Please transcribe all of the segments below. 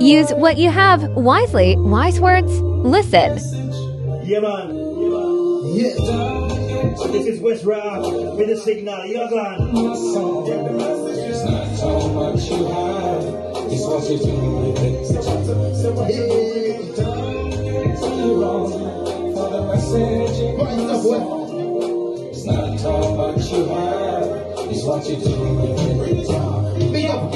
Use what you have wisely. Wise words. Listen. Yeah, man. Yeah, This is Wesrok with the signal. You're. It's not how much you have, it's what you do with it. Don't get wrong for the message in my song. It's not how much you have, it's what you do with it. Big up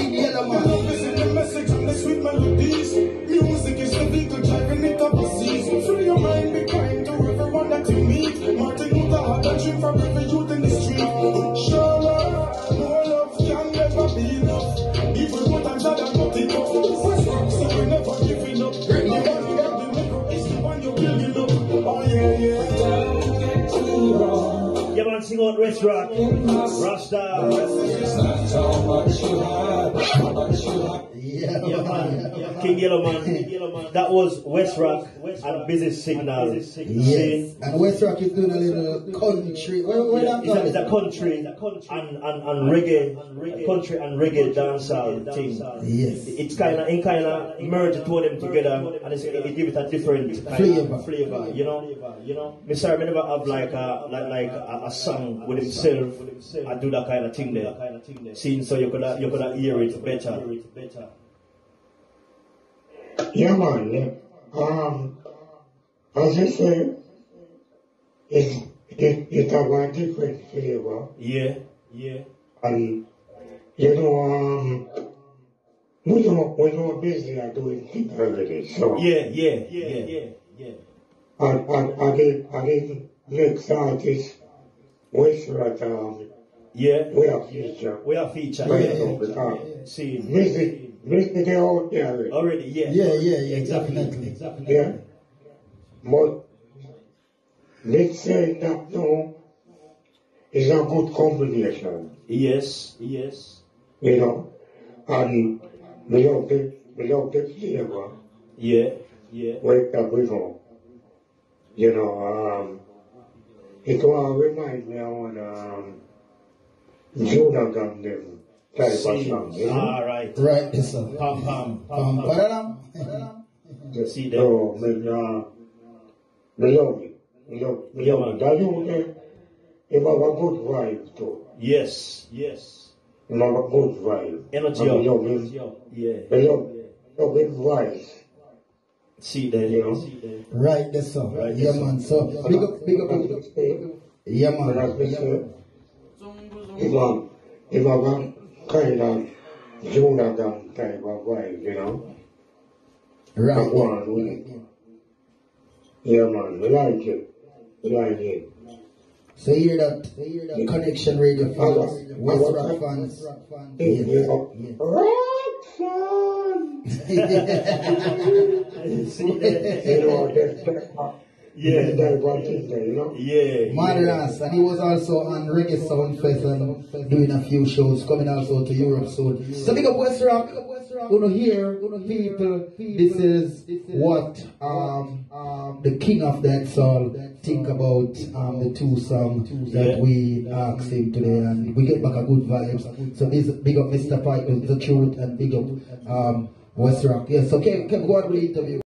much you have, how much you have. Yeah, Yeah, man. King Yellow Man. That was Wesrok and Busy Signal. Yes. And Wesrok is doing a little country. Where, where that It's a, from? it's a country and, and, and reggae, country and reggae dancehall thing. Yes. It's kind of, it kind of merge the two of them together and it's, it, it give it a different kind Flavor. of flavor, you know. You know, me sorry, me never have like a like like a, a song with himself. I do that kind of thing there. Seeing so you could you could hear it better. Yeah, man. Yeah. Um, as I said, it's, it, it have a different flavor. Yeah, yeah, And, you know, um, we know, we know busy are doing things already. So, yeah, yeah, yeah, yeah, yeah. and, and, and the, and the next artist, West Rat, um, Yeah, we are feature. we are featured. Yeah, so, because See, music, music they out there already. already, yeah. Yeah, yeah, exactly. definitely. Yeah. But let's say that no is a good combination, Yes, yes. you know, and we love the we love the flavor Yeah, yeah. with that we go. You know, um it will remind me of um Jonah Gun them type of See, song, you know. all right. Right, yes, sir. Pam, pam, pam, pam. ba-da-dam. See that? So, me, uh, me love it. Me love, me Yeah, love man. it. That you there, he have a good vibe too. Yes, yes. He have a good vibe. Energy And up. me love him. Energy up. Yeah. Me love, love his voice. See that? You know? See that? Right, yes, sir. Right, yeah, yes, man. So, big up, big up. And as I say, Yeah, and as man. I say, he have, he have a kind of Jonathan type of vibe, you know. Right. With it. Yeah, man, we like it. We like it. So you hear that? So you hear that? Connection Radio fans, West Rock fans. Yeah. Yeah. That? you know, there's, Yeah. there's one thing there, you know. Yeah. Madras, and he was also on Reggae Sumfest and doing a few shows, coming also to Europe soon. So big up Wesrok, gonna hear people, this is what um, um, the king of that soul think about um, the two songs that Yeah. we asked him today and we get back a good vibes. So this big up Mr. Pipe, the truth, and big up um, Wesrok. Yes, okay, okay, go on with the interview.